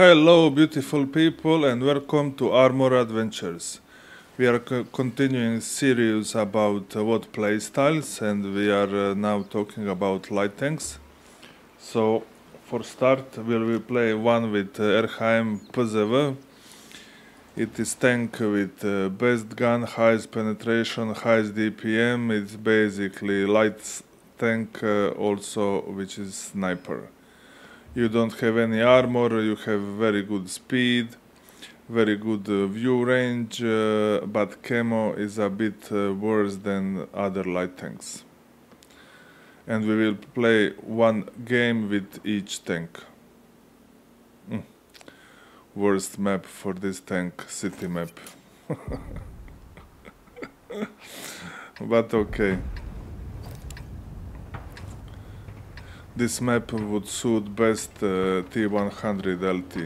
Hello, beautiful people, and welcome to Armor Adventures. We are co- continuing series about uh, what play styles, and we are uh, now talking about light tanks. So, for start, we will play one with uh, RHM PZV. It is tank with uh, best gun, highest penetration, highest DPM. It's basically light tank, uh, also which is sniper you don't have any armor, you have very good speed, very good uh, view range, uh, but camo is a bit uh, worse than other light tanks. And we will play one game with each tank. Mm. Worst map for this tank, city map. but okay. This map would suit best uh, T100 LT.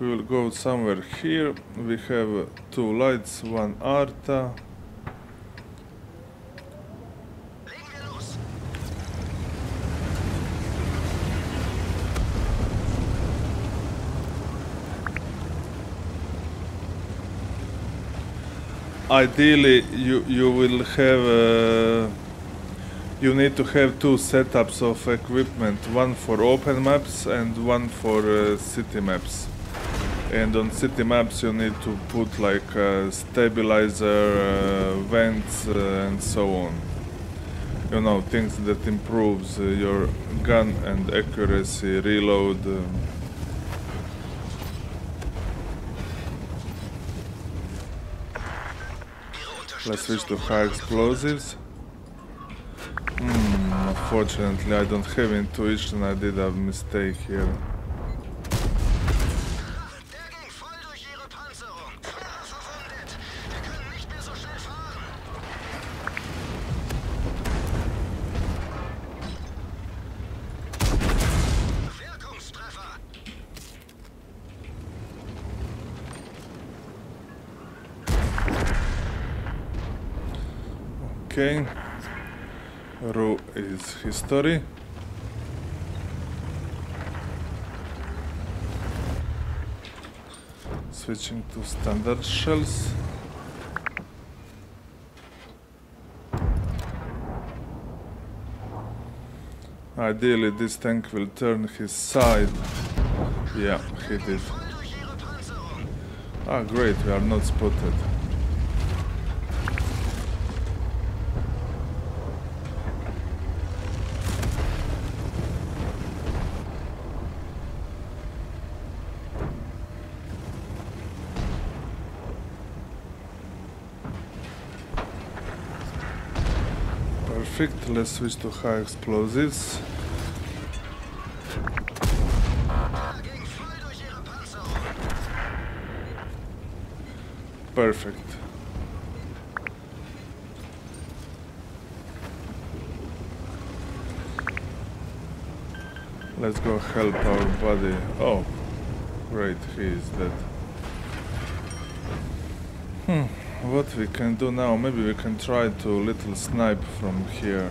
We will go somewhere here. We have two lights, one Arta. Ideally you you will have uh, you need to have two setups of equipment one for open maps and one for uh, city maps. And on city maps you need to put like a stabilizer uh, vents uh, and so on. You know things that improves uh, your gun and accuracy reload Let's switch to high explosives. Hmm, unfortunately, I don't have intuition. I did a mistake here. Is history. Switching to standard shells. Ideally, this tank will turn his side. Yeah, he did. Ah, great, we are not spotted. Perfect, let's switch to high explosives. Er. Perfect. Let's go help our buddy. Oh, great, he is dead. Hmm, what we can do now? Maybe we can try to little snipe from here.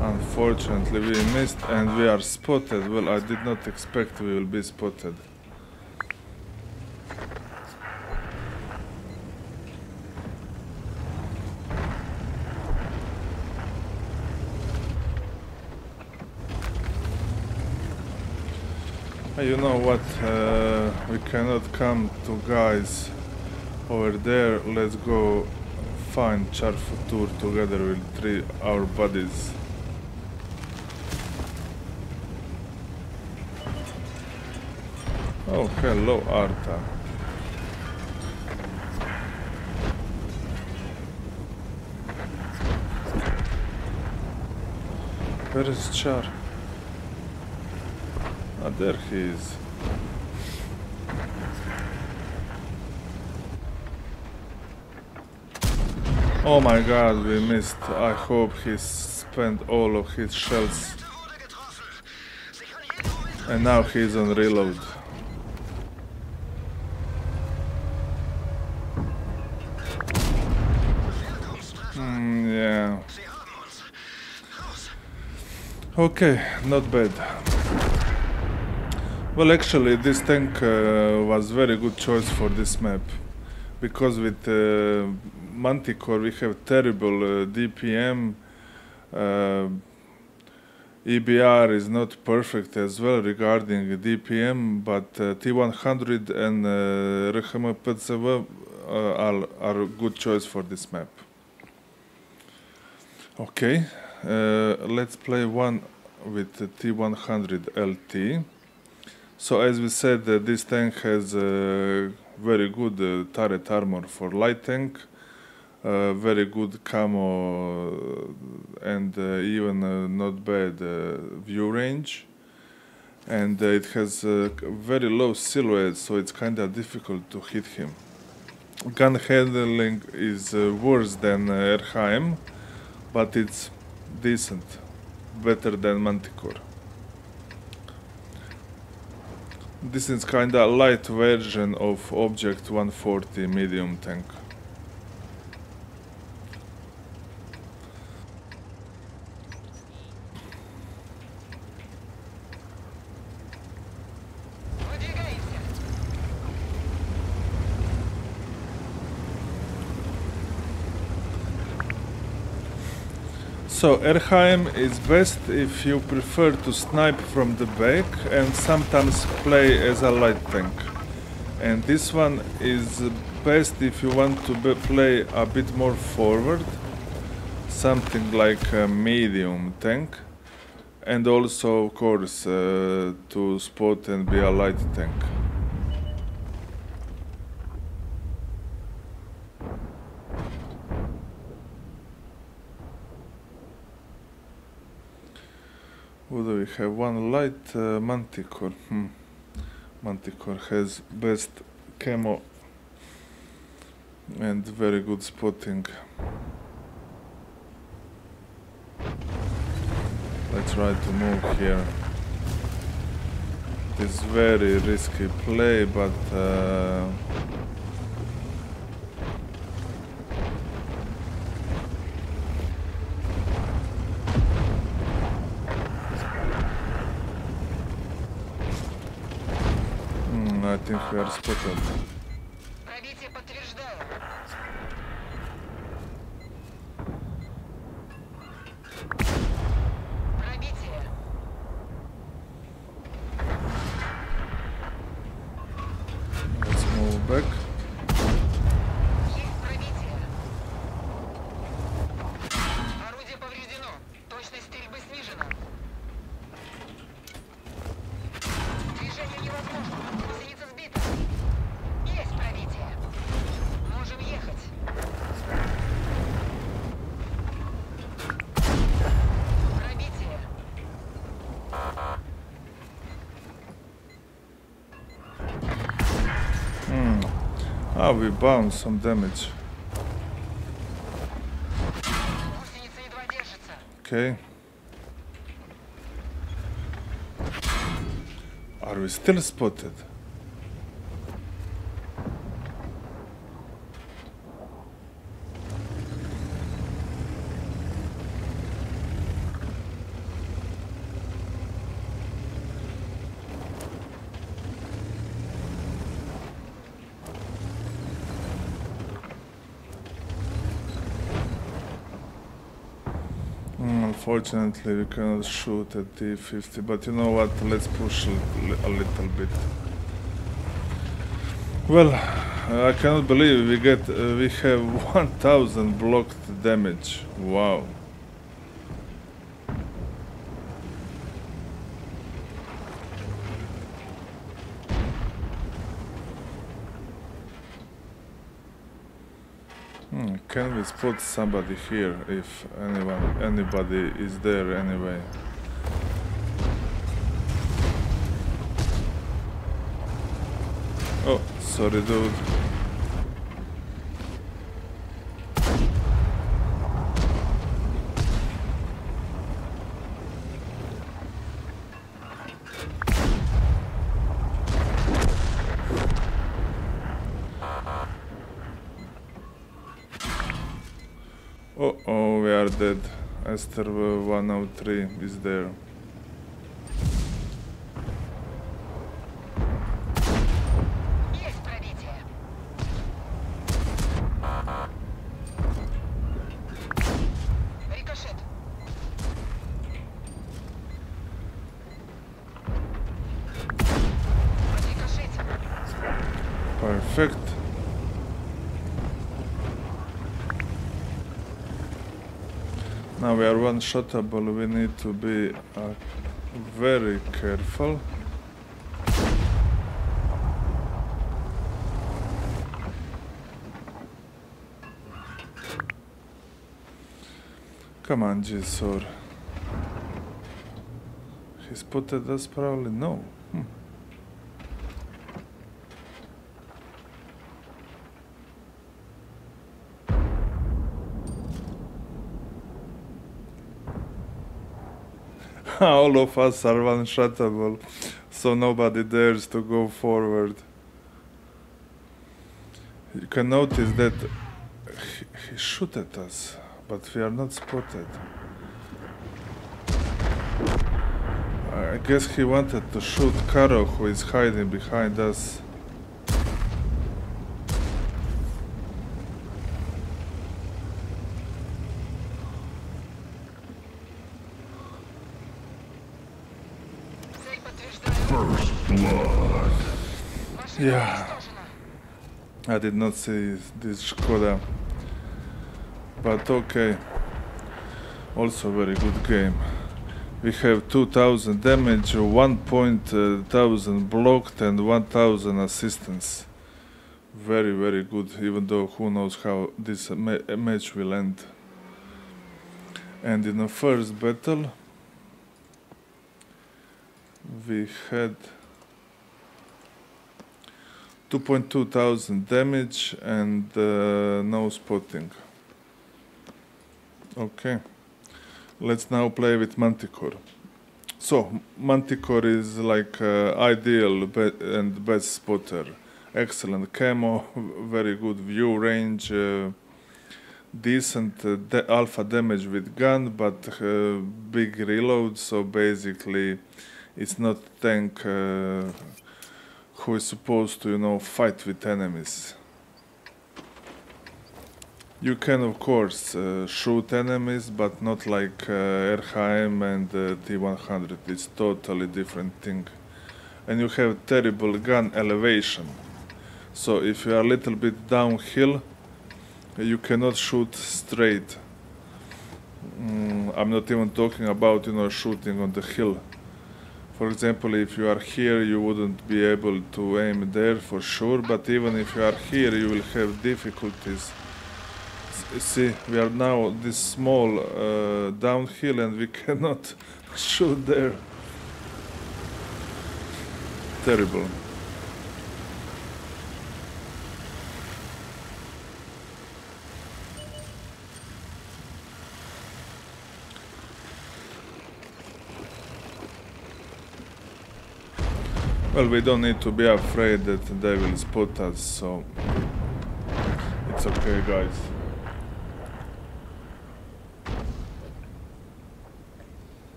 Unfortunately, we missed and we are spotted. Well, I did not expect we will be spotted. You know what? Uh, we cannot come to guys over there. Let's go find Char Futur together with three our buddies. Oh, hello, Arta. Where is Char? Ah, there he is. Oh my god, we missed. I hope he spent all of his shells. And now he's on reload. Mm, yeah. Okay, not bad. Well, actually, this tank uh, was very good choice for this map because with uh, Manticore we have terrible uh, DPM. Uh, EBR is not perfect as well regarding DPM, but uh, T100 and uh, RHM PCV uh, are, are a good choice for this map. Okay, uh, let's play one with T100 LT. So as we said, uh, this tank has uh, very good uh, turret armor for light tank, uh, very good camo uh, and uh, even uh, not bad view range. And it has very low silhouette, so it's kind of difficult to hit him. Gun handling is worse than uh, RHM, but it's decent, better than Manticore. This is kinda light version of Object 140 medium tank. So RHM is best if you prefer to snipe from the back and sometimes play as a light tank. And this one is best if you want to play a bit more forward, something like a medium tank, and also of course uh, to spot and be a light tank. What do we have? One light uh, manticore. Hmm. Manticore has best camo and very good spotting. Let's try to move here. It is very risky play, but uh, ты их э, распутал. Пробитие подтверждаю. Пробитие. Let's move back. Ah, we bound some damage. Okay. Are we still spotted? Unfortunately, we cannot shoot at T50, but you know what? Let's push a, little bit. Well, I cannot believe we get uh, we have 1000 blocked damage. Wow. We spot somebody here if anyone anybody is there anyway? Oh, sorry dude. Oh dead. Esther uh, 103 is there. Now we need to be uh, very careful. Come on, Jisor. He spotted us probably? No. Hmm. All of us are one shotable, so nobody dares to go forward. You can notice that he, he shoot at us, but we are not spotted. I guess he wanted to shoot Karo, who is hiding behind us. First blood. Yeah. I did not see this Skoda. But okay. Also very good game. We have 2000 damage, 1000 blocked and 1000 assistance. Very, very good, even though who knows how this ma match will end. And in the first battle, we had 2.2 thousand damage and uh, no spotting. Okay, let's now play with Manticore. So, Manticore is like uh, ideal be- and best spotter. Excellent camo, very good view range, uh, decent uh, da- alpha damage with gun, but uh, big reload. So basically, it's not tank uh, who is supposed to, you know, fight with enemies. You can, of course, uh, shoot enemies, but not like uh, and uh, T100. It's totally different thing. And you have terrible gun elevation. So if you are a little bit downhill, you cannot shoot straight. Mm, I'm not even talking about, you know, shooting on the hill. For example, if you are here, you wouldn't be able to aim there for sure, but even if you are here, you will have difficulties. See, we are now this small uh, downhill and we cannot shoot there. Terrible. Well, we don't need to be afraid that they will spot us, so it's okay, guys.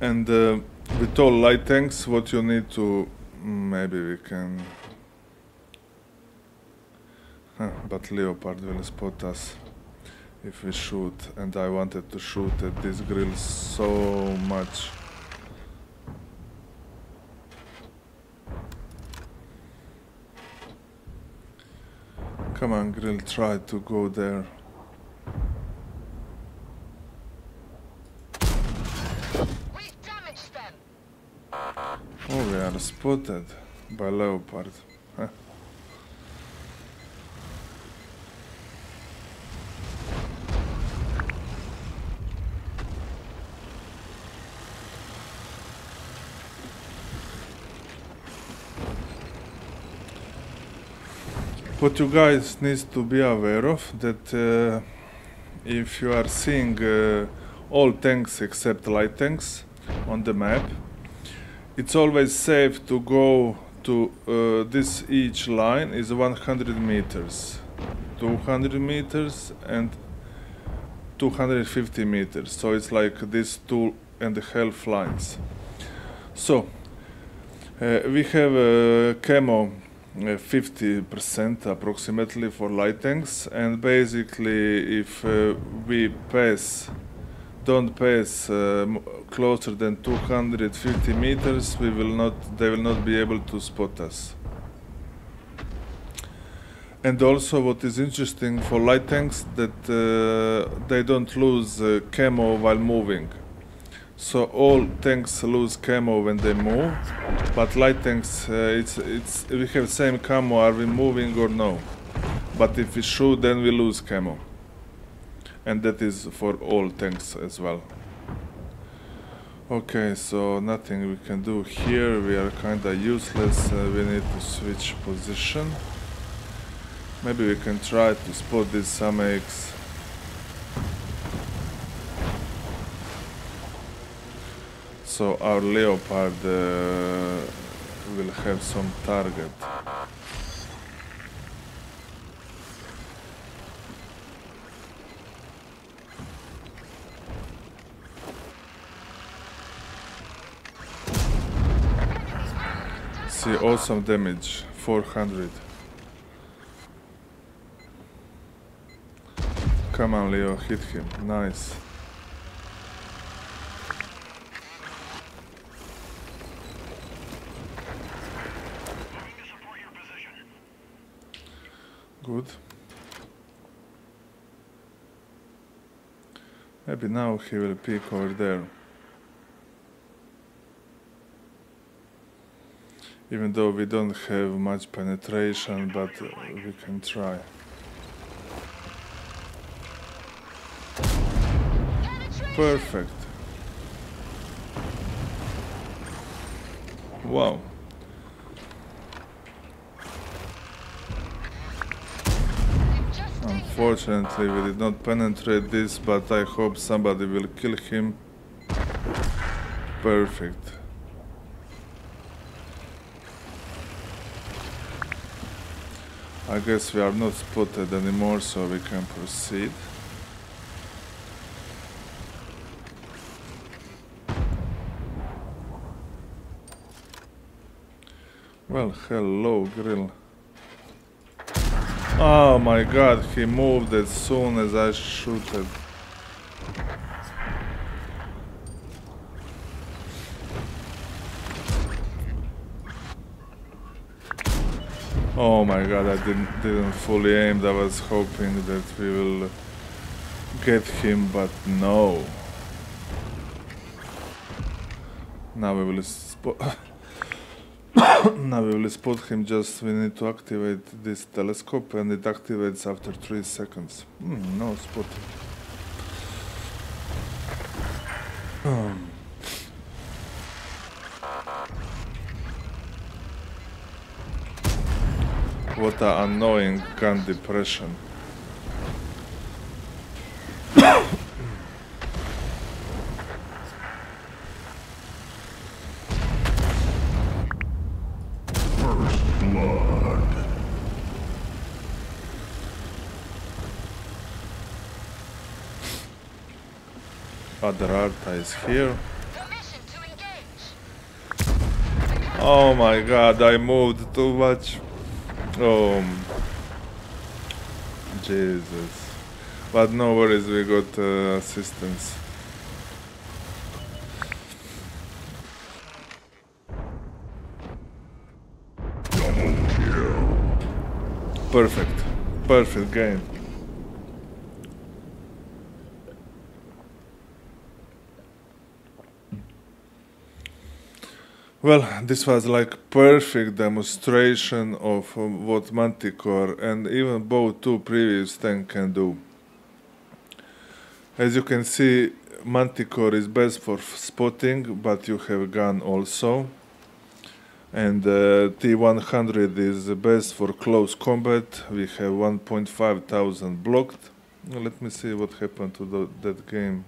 And uh, with all light tanks, what you need to maybe we can. Huh, but Leopard will spot us if we shoot and I wanted to shoot at this grill so much. Come on grill try to go there. Weak damage span. oh we are spotted by leopard what you guys need to be aware of that uh, if you are seeing uh, all tanks except light tanks on the map it's always safe to go to uh, this each line is 100 meters. 200 meters and 250 meters. So it's like these two and a half lines. So uh, we have a camo 50% approximately for light tanks and basically if uh, we pass don't pass uh, closer than 250 meters we will not they will not be able to spot us. And also what is interesting for light tanks that uh, they don't lose uh, camo while moving so all tanks lose camo when they move but light tanks uh, it's it's we have same camo are we moving or no? But if we shoot then we lose camo. And that is for all tanks as well. Okay so nothing we can do here. We are kinda useless uh, we need to switch position. Maybe we can try to spot these SAMX so our leopard uh, will have some target. See awesome damage 400 come on leo hit him. Nice Good. Maybe now he will peek over there. Even though we don't have much penetration, but we can try. Perfect. Wow. Unfortunately, we did not penetrate this, but I hope somebody will kill him. Perfect. I guess we are not spotted anymore, so we can proceed. Well, hello, grill. Oh my god, he moved as soon as I shooted. Oh my god, I didn't didn't fully aim. I was hoping that we will get him, but no. Now we will spot. now we will spot him. Just we need to activate this telescope, and it activates after three seconds. Hmm, no spotting. Um. What an annoying gun depression. Other Arta is here. Permission to engage. Oh my god, I moved too much. Oh, Jesus. But no worries, we got uh, assistance. Perfect. Perfect game. Well, this was like perfect demonstration of uh, what Manticore and even both two previous tank can do. As you can see, Manticore is best for spotting, but you have gun also. And uh, T100 is best for close combat. We have 1.5 thousand blocked. Let me see what happened to the, that game.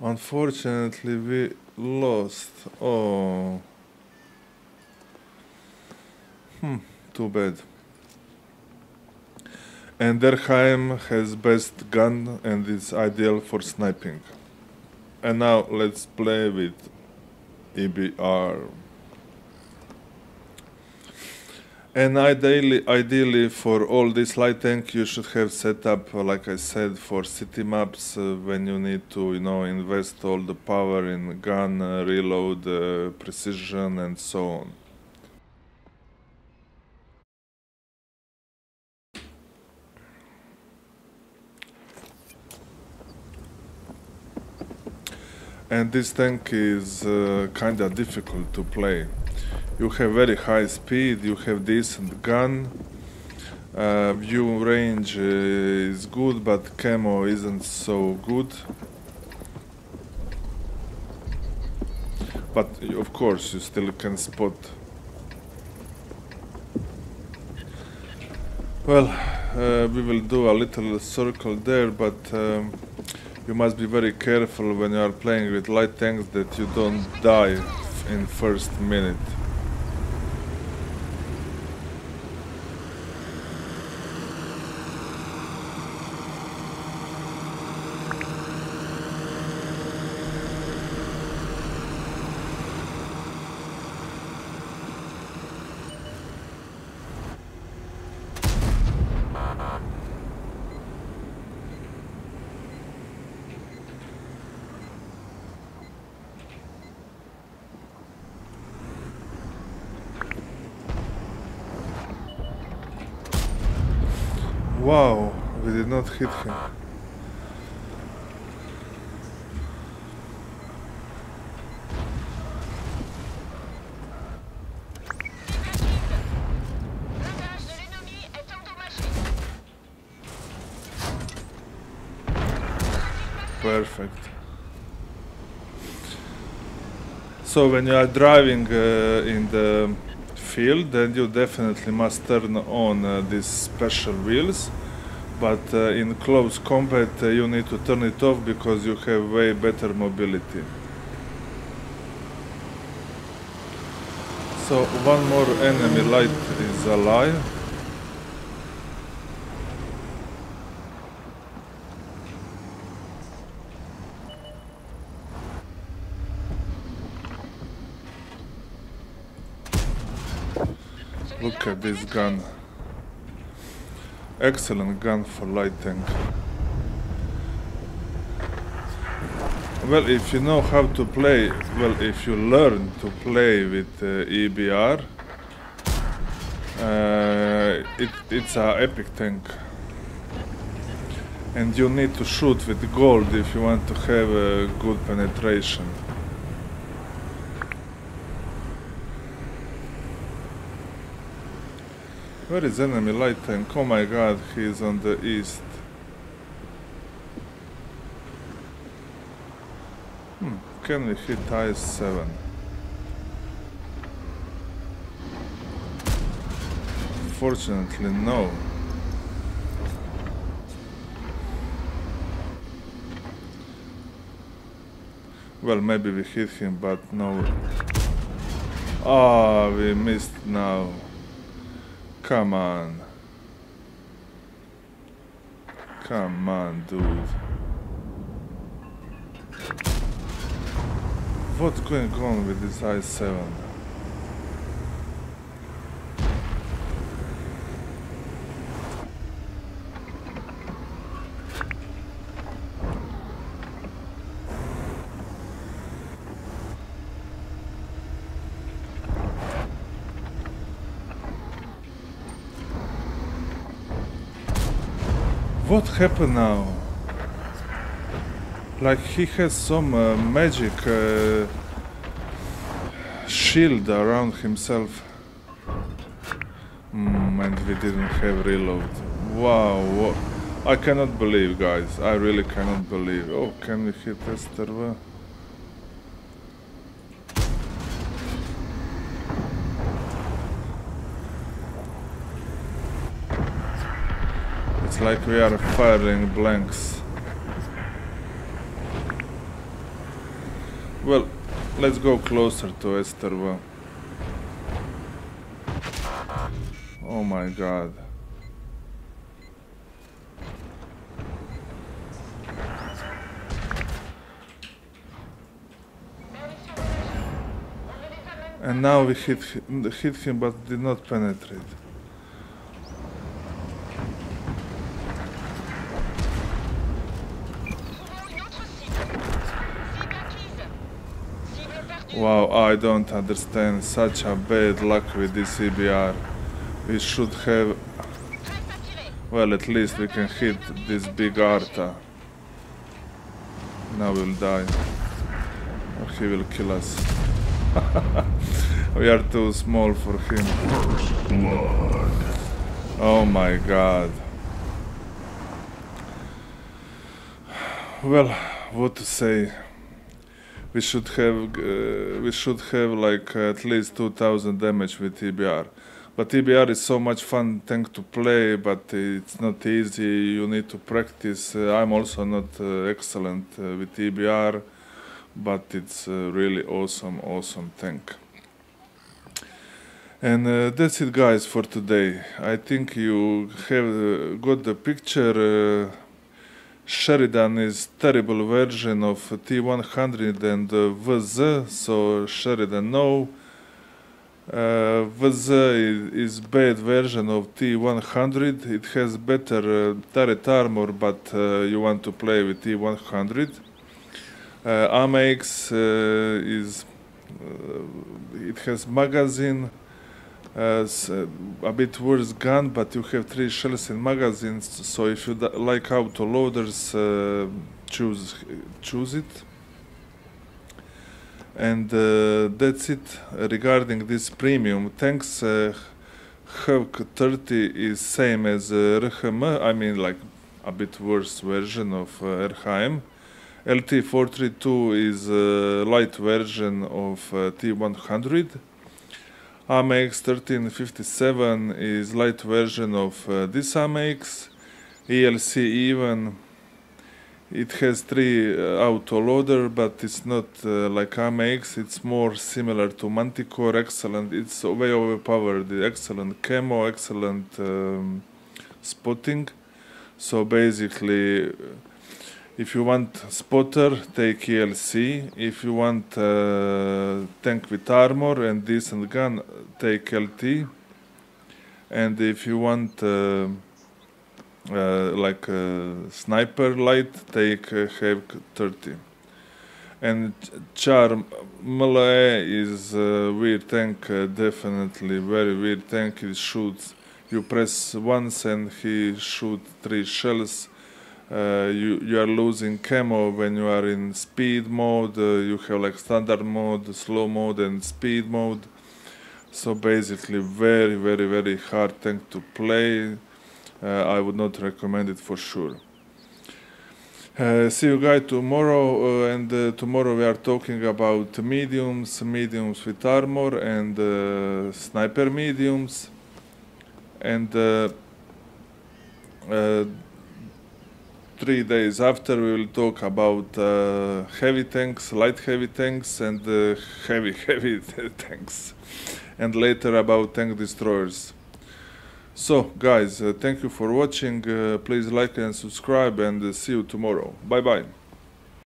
Unfortunately, we lost. Oh. Hmm, too bad. And Derheim has best gun and is ideal for sniping. And now let's play with EBR. And ideally, ideally for all this light tank, you should have set up, like I said, for city maps uh, when you need to, you know, invest all the power in gun, uh, reload, uh, precision, and so on. And this tank is uh, kinda difficult to play you have very high speed, you have decent gun, uh, view range uh, is good, but camo isn't so good. But of course, you still can spot. Well, uh, we will do a little circle there, but um, you must be very careful when you are playing with light tanks that you don't die in first minute. Wow, we did not hit him. Perfect. So when you are driving uh, in the field, then you definitely must turn on uh, these special wheels. But uh, in close combat, uh, you need to turn it off because you have way better mobility. So one more enemy light is alive. Look at this gun. Excellent gun for light tank. Well, if you know how to play, well, if you learn to play with uh, EBR, uh, it, it's a epic tank. And you need to shoot with gold if you want to have a good penetration. Where is enemy light tank? Oh my god, he is on the east. Hmm, can we hit IS-7? Fortunately, no. Well, maybe we hit him, but no. Ah, we missed now. Come on. Come on, dude. What's going on with this IS-7? What happened now? Like he has some uh, magic uh, shield around himself. Mm, and we didn't have reload. Wow, wha- I cannot believe, guys. I really cannot believe. Oh, can we hit Esterva? It's like we are firing blanks. Well, let's go closer to Esterva. Oh my god. And now we hit hit him, but did not penetrate. Wow, I don't understand such a bad luck with this EBR. We should have, well, at least we can hit this big Arta. Now we'll die. Or he will kill us. we are too small for him. Oh my god. Well, what to say? We should have uh, we should have like at least 2000 damage with EBR. But EBR is so much fun tank to play, but it's not easy. You need to practice. Uh, I'm also not uh, excellent uh, with EBR, but it's uh, really awesome, awesome tank. And uh, that's it, guys, for today. I think you have uh, got the picture. Uh, Sheridan is terrible version of T100 and VZ, so Sheridan no. Uh, VZ is, bad version of T100. It has better uh, turret armor, but uh, you want to play with T100. Uh, uh, is uh, it has magazine, uh, uh, a bit worse gun, but you have three shells in magazines. So if you like auto loaders, uh, choose choose it. And uh, that's it regarding this premium. Thanks. Uh, HWK 30 is same as uh, RHM. I mean, like a bit worse version of uh, RHM. LT432 is a light version of uh, T100. AMX 1357 is light version of uh, this AMX. ELC even it has three uh, auto loader, but it's not uh, like AMX. It's more similar to Manticore. Excellent. It's way overpowered. Excellent camo, excellent um, spotting. So basically, if you want spotter, take ELC. If you want uh, tank with armor and decent gun, take LT. And if you want uh, uh, like uh, sniper light, take uh, HWK 30. And Ch- Char Malae is a weird tank, uh, definitely very weird tank. He shoots, you press once and he shoot three shells. Uh, you you are losing camo when you are in speed mode. Uh, you have like standard mode, slow mode, and speed mode. So basically, very very very hard tank to play. Uh, I would not recommend it for sure. Uh, see you guys tomorrow, uh, and tomorrow we are talking about mediums, mediums with armor, and sniper mediums, and three days after we will talk about uh, heavy tanks, light heavy tanks, and uh, heavy heavy tanks, and later about tank destroyers. So, guys, uh, thank you for watching. Uh, please like and subscribe, and uh, see you tomorrow. Bye bye.